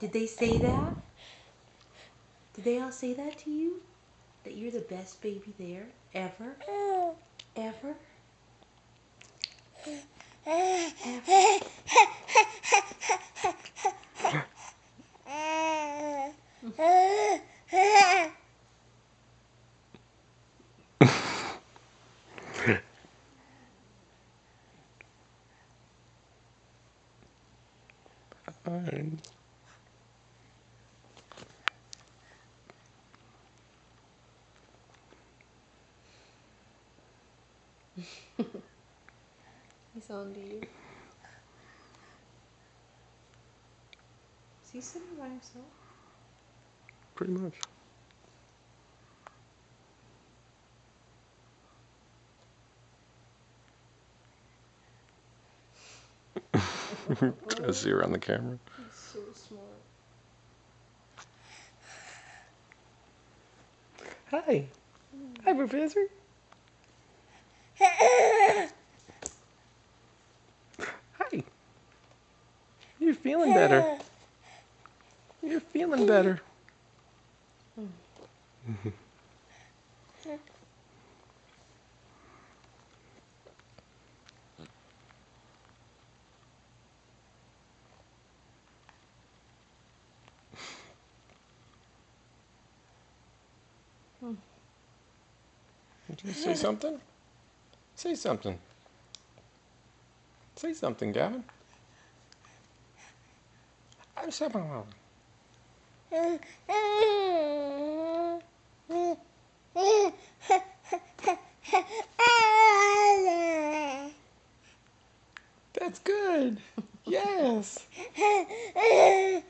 Did they say that? Did they all say that to you? That you're the best baby there ever? Ever? Ever? He's on to you. Is he sitting by himself? Pretty much. Try to see around the camera. He's so smart. Hi. Hi, Professor. Hi. You're feeling better. You're feeling better. Did you say something? Say something. Say something, Gavin. I'm something. That's good. Yes.